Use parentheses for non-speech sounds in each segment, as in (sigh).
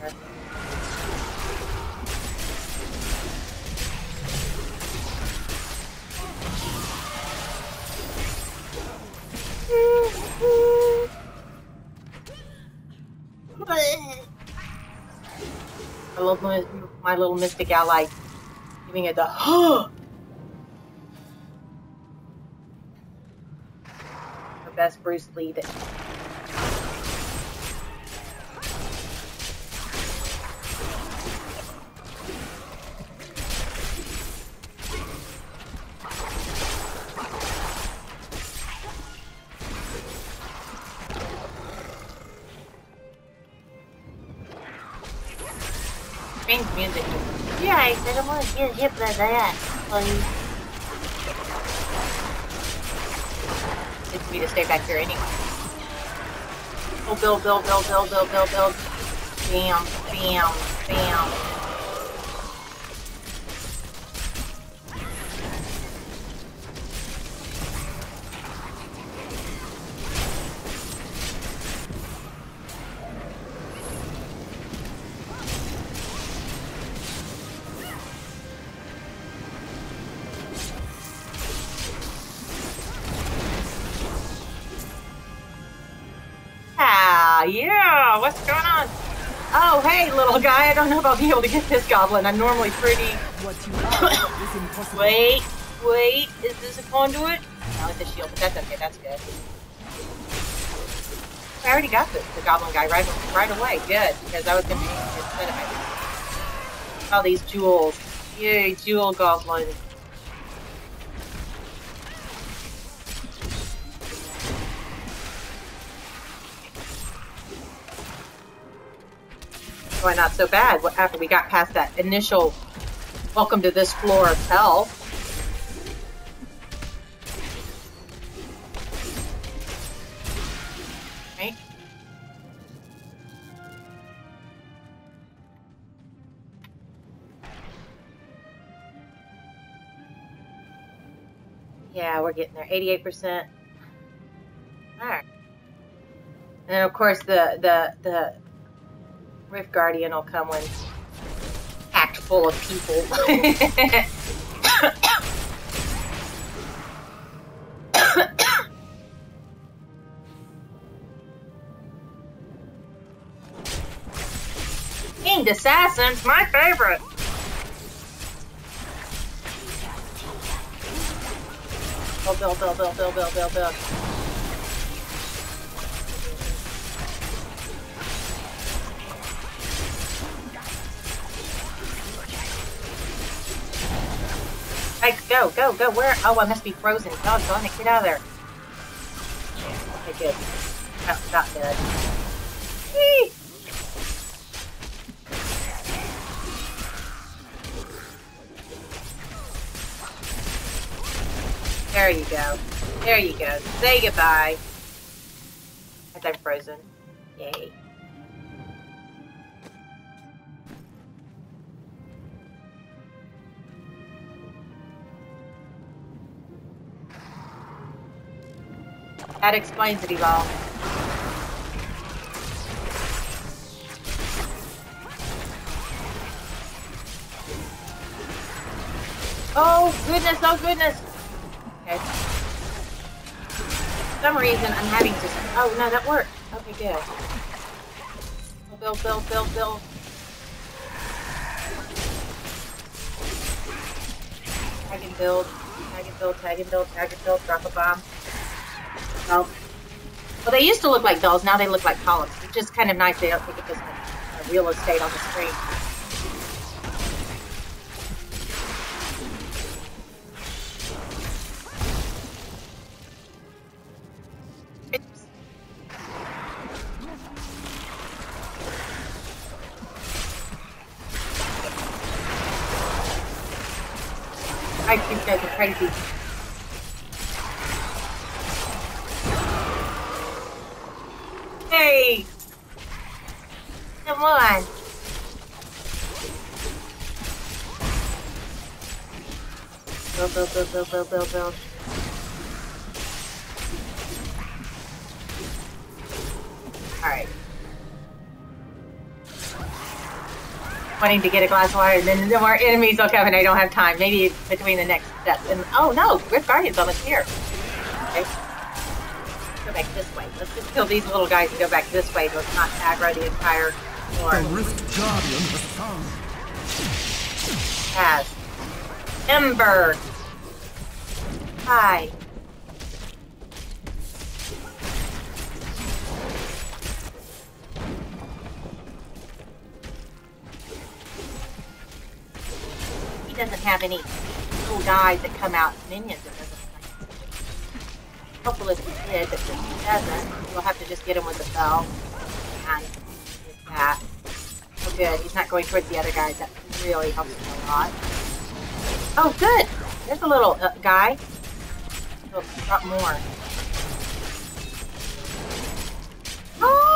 I love my, my little mystic ally giving it the huh. (gasps) The best Bruce Lee that strange music. Yeah, I don't want to get hit by that. Please. It's me to stay back here anyway. Oh, build, build, build, build, build, build, build. Bam, bam, bam. Ah, yeah, what's going on? Oh, hey, little guy, I don't know if I'll be able to get this goblin. I'm normally pretty... What you is impossible. Wait, wait, is this a conduit? No, it's a shield, but that's okay, that's good. I already got the, the goblin guy right right away, good, because I was going to my... All these jewels. Yay, jewel goblin. Why not so bad after we got past that initial welcome to this floor of hell. Right? Yeah, we're getting there. 88%. Alright. And of course the the the Rift Guardian will come when packed full of people. (coughs) Winged Assassins, my favorite! Build, build, build, build, build, build, build, build. Go, go, go. Where? Oh, I must be frozen. Doggone it. Get out of there. Okay, good. Not dead. Whee! There you go. There you go. Say goodbye. As I'm frozen. Yay. That explains it, Evolve. Oh, goodness, oh, goodness. Okay. For some reason, I'm having to... Oh, no, that worked. Okay, good. Build, build, build, build. Tag and build. Tag and build, tag and build, tag and build, drop a bomb. Well, they used to look like dolls. Now they look like columns. It's just kind of nice. They don't up as much real estate on the screen. I think are crazy. Hey! Come on! Build, build, build, build, build, build, build. Alright. wanting to get a glass of water, and then the more enemies will come, and I don't have time. Maybe between the next steps. And oh no, Rift Guardian's almost here. Okay. Go back this way. Let's just kill these little guys and go back this way. Let's not aggro the entire The. Rift Guardian has come. Has. Ember. Hi. He doesn't have any little guys that come out minions. It doesn't if he did, but since he doesn't, we'll have to just get him with a bell. And with that. Oh good, he's not going towards the other guys. That really helps him a lot. Oh, good. There's a little uh, guy. Oh, got more. Oh!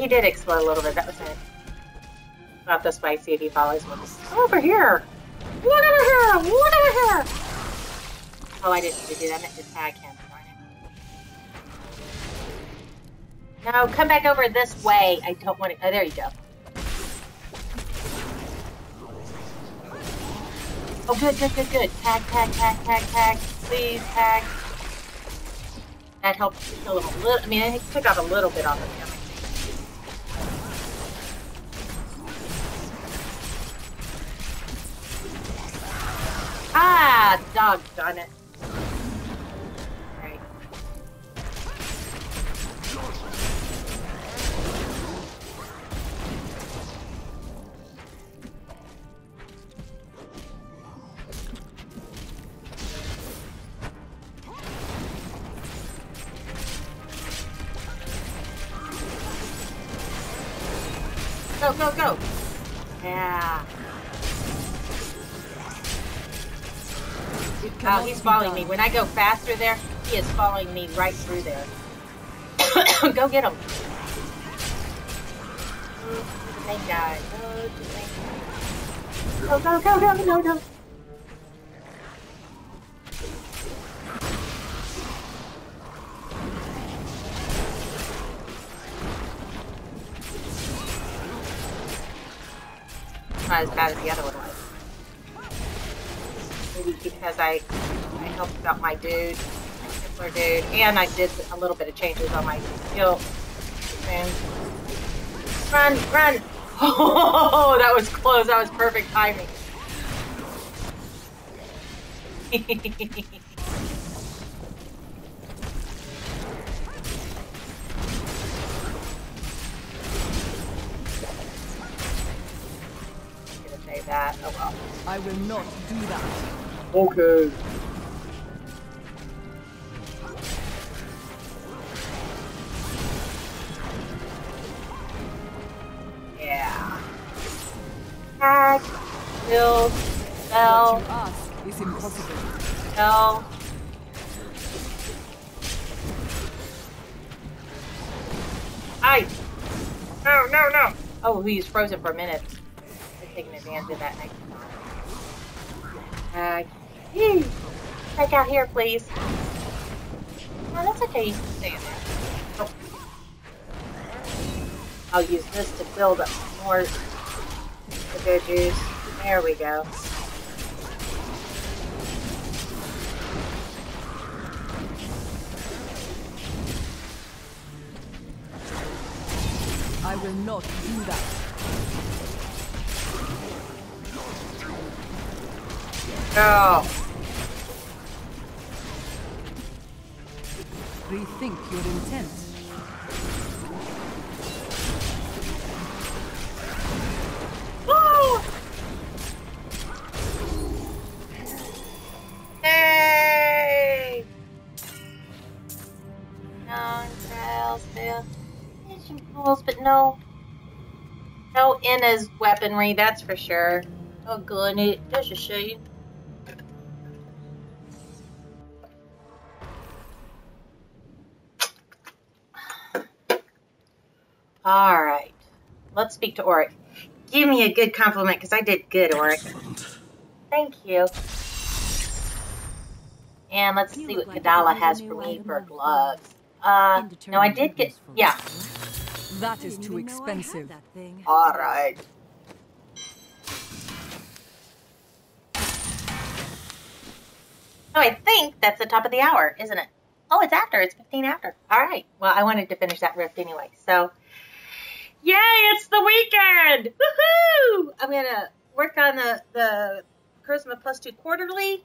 He did explode a little bit. That was it. Not the. See if he follows me. Over here. Look over here. Look over here. Oh, I didn't need to do that. I meant to tag him. Darn it. No, come back over this way. I don't want to. Oh, there you go. Oh, good, good, good, good. Tag, tag, tag, tag, tag. Please, tag. That helped kill him a little. I mean, I took out a little bit on the damage. Ah, dog done it. Go, go, go. Yeah. Oh, he's following me. When I go faster there, he is following me right through there. (coughs) go get him. Go to oh, the main guy. Go to the main guy. Go, go, go, go, no, no. Not as bad as the other one because I I helped out my dude, my Templar dude, and I did a little bit of changes on my skill. thing. Run, run! (laughs) Oh, that was close. That was perfect timing. (laughs) That. Oh well. I will not do that. Okay. Yeah. Tag, build, What sell, you ask is impossible. sell. Ay! No, no, no! Oh, he's frozen for a minute. They're taking advantage of that next Tag. Yee! Back out here, please. No, that's okay. You can stay in there. Oh. I'll use this to build up more sugar juice. There we go. I will not do that. Go! Rethink your intent. Hey! Fail. Mission pools, but no. No Inna's weaponry, that's for sure. Oh, good. Does a shame. All right. Let's speak to Orek. Give me a good compliment because I did good, Orek. Thank you. And let's You see what like Kadala has for me for gloves. Uh, no, I did get. Yeah. That is too expensive. All right. Oh, I think that's the top of the hour, isn't it? Oh, it's after. It's 15 after. All right. Well, I wanted to finish that rift anyway. So, yay, it's the weekend! Woohoo! I'm to work on the, the Charisma Plus 2 quarterly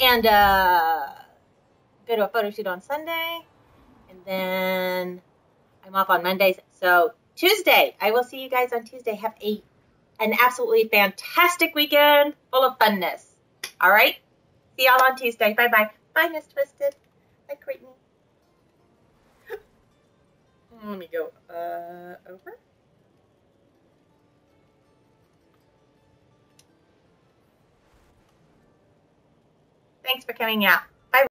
and uh, go to a photo shoot on Sunday. And then I'm off on Mondays. So, Tuesday, I will see you guys on Tuesday. Have a an absolutely fantastic weekend full of funness. All right? See y'all on Tuesday. Bye bye. Bye, Miss Twisted. Bye, Creighton. Let me go uh, over. Thanks for coming out.